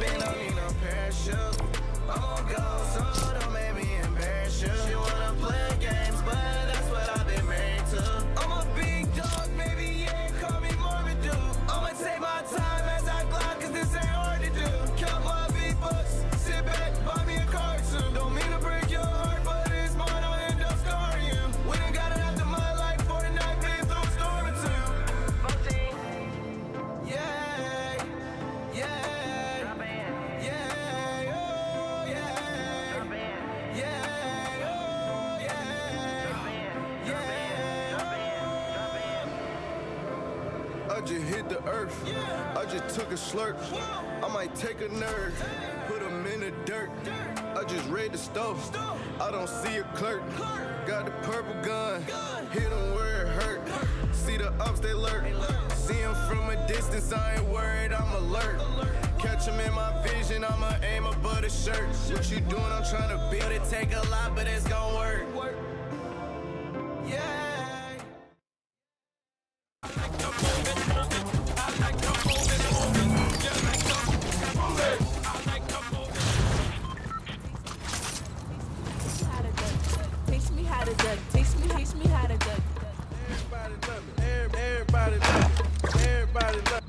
spin, don't need no parachute. I'm on go, hit the earth. I just took a slurp. I might take a nerd, put him in the dirt. I just read the stove. I don't see a clerk. Got the purple gun. Hit him where it hurt. See the ups, they lurk. See him from a distance. I ain't worried, I'm alert. Catch him in my vision, I'ma aim above the shirt. What you doing? I'm trying to build it. Take a lot, but it's gon' work. everybody.